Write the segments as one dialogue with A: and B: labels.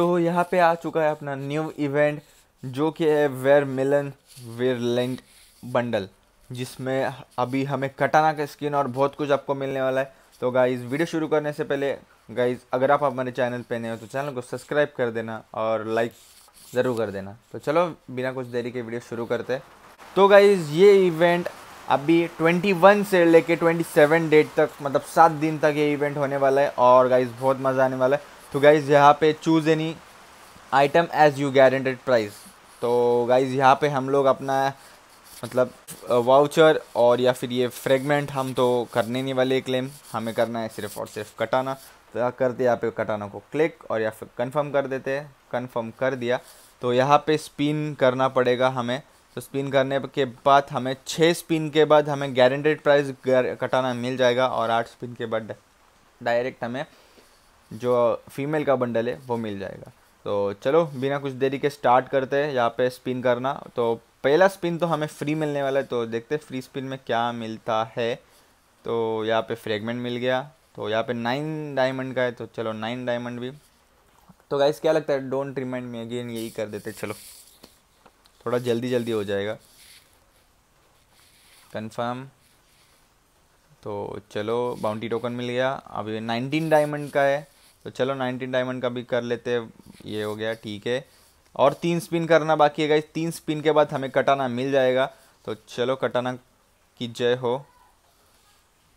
A: तो यहाँ पे आ चुका है अपना न्यू इवेंट जो कि है वेयर मिलन वेरलेंट बंडल जिसमें अभी हमें कटाना का स्किन और बहुत कुछ आपको मिलने वाला है। तो गाइज़ वीडियो शुरू करने से पहले गाइज़ अगर आप हमारे चैनल पे नए हो तो चैनल को सब्सक्राइब कर देना और लाइक ज़रूर कर देना। तो चलो, बिना कुछ देरी के वीडियो शुरू करते हैं। तो गाइज़ ये इवेंट अभी 21 से लेके 27 डेट तक मतलब सात दिन तक ये इवेंट होने वाला है और गाइज़ बहुत मज़ा आने वाला है। तो गाइज़ यहाँ पे choose any item as you guaranteed price तो गाइज़ यहाँ पे हम लोग अपना मतलब वाउचर और या फिर ये फ्रेगमेंट हम तो करने नहीं वाले क्लेम हमें करना है सिर्फ़ और सिर्फ़ कटाना. तो करते यहाँ पे कटाना को क्लिक और या फिर कंफर्म कर देते हैं. कंफर्म कर दिया. तो यहाँ पे स्पिन करना पड़ेगा हमें. तो स्पिन करने के बाद हमें छः स्पिन के बाद हमें गारंटेड प्राइस कटाना मिल जाएगा और आठ स्पिन के बाद डायरेक्ट हमें जो फीमेल का बंडल है, वो मिल जाएगा। तो चलो, बिना कुछ देरी के स्टार्ट करते हैं। यहाँ पे स्पिन करना। तो पहला स्पिन तो हमें फ्री मिलने वाला है। तो देखते हैं फ्री स्पिन में क्या मिलता है। तो यहाँ पे फ्रेगमेंट मिल गया। तो यहाँ पे नाइन डायमंड का है। तो चलो नाइन डायमंड भी। तो गाइस क्या लगता है? डोंट रिमाइंड मी अगेन यही कर देते। चलो, थोड़ा जल्दी जल्दी हो जाएगा। कंफर्म तो चलो बाउंटी टोकन मिल गया। अभी नाइनटीन डायमंड का है। तो चलो नाइनटीन डायमंड का भी कर लेते, ये हो गया, ठीक है। और तीन स्पिन करना बाकी है गाइस तीन स्पिन के बाद हमें कटाना मिल जाएगा। तो चलो कटाना की जय हो।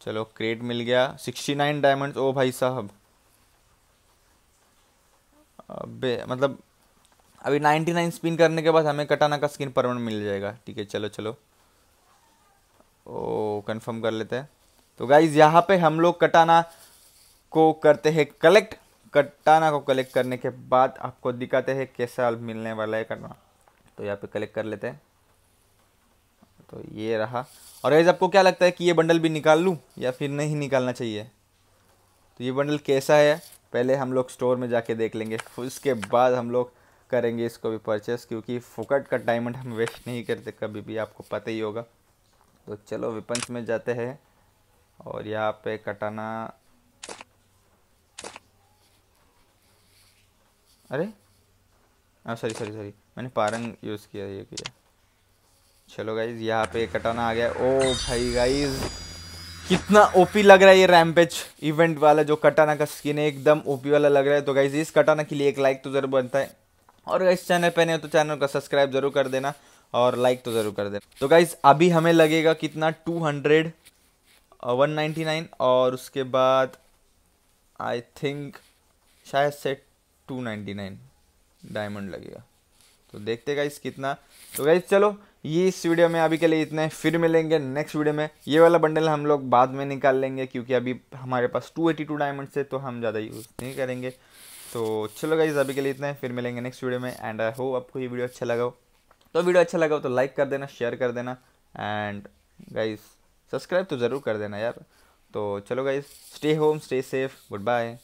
A: चलो क्रेट मिल गया। सिक्सटी नाइन डायमंड ओ भाई साहब। अबे मतलब अभी नाइन्टी नाइन स्पिन करने के बाद हमें कटाना का स्किन परमानेंट मिल जाएगा। ठीक है, चलो चलो। ओ कंफर्म कर लेते हैं। तो गाइज़ यहाँ पे हम लोग कटाना को करते हैं कलेक्ट कटाना को कलेक्ट करने के बाद आपको दिखाते हैं कैसा मिलने वाला है करना। तो यहाँ पे कलेक्ट कर लेते हैं। तो ये रहा। और ऐसे आपको क्या लगता है कि ये बंडल भी निकाल लूँ या फिर नहीं निकालना चाहिए? तो ये बंडल कैसा है? पहले हम लोग स्टोर में जाके देख लेंगे। उसके बाद हम लोग करेंगे इसको भी परचेस क्योंकि फुकट का डायमंड हम वेस्ट नहीं करते, कभी भी आपको पता ही होगा। तो चलो विपंच में जाते हैं। और यहाँ पे कटाना अरे? हाँ सॉरी सॉरी सॉरी मैंने पारंग यूज़ किया, ये किया। चलो गाइज़ यहाँ पे कटाना आ गया। ओ भाई गाइज़ कितना ओपी लग रहा है ये रैमपेज इवेंट वाला जो कटाना का स्किन है, एकदम ओपी वाला लग रहा है। तो गाइज़ इस कटाना के लिए एक लाइक तो ज़रूर बनता है। और इस चैनल पे नहीं हो तो चैनल का सब्सक्राइब ज़रूर कर देना और लाइक तो ज़रूर कर देना। तो गाइज़ अभी हमें लगेगा कितना? Two hundred one ninety nine और उसके बाद आई थिंक शायद से टू नाइन्टी नाइन डायमंड लगेगा। तो देखते गाइस कितना। तो गाइस चलो, ये इस वीडियो में अभी के लिए इतने, फिर मिलेंगे नेक्स्ट वीडियो में। ये वाला बंडल हम लोग बाद में निकाल लेंगे, क्योंकि अभी हमारे पास टू एटी टू डायमंड से तो हम ज़्यादा यूज़ नहीं करेंगे। तो चलो गाइज़ अभी के लिए इतना है फिर मिलेंगे नेक्स्ट वीडियो में एंड आई होप आपको ये वीडियो अच्छा लगा हो। तो वीडियो अच्छा लगा हो तो लाइक कर देना शेयर कर देना एंड गाइज़ सब्सक्राइब तो ज़रूर कर देना यार। तो चलो guys stay home stay safe good bye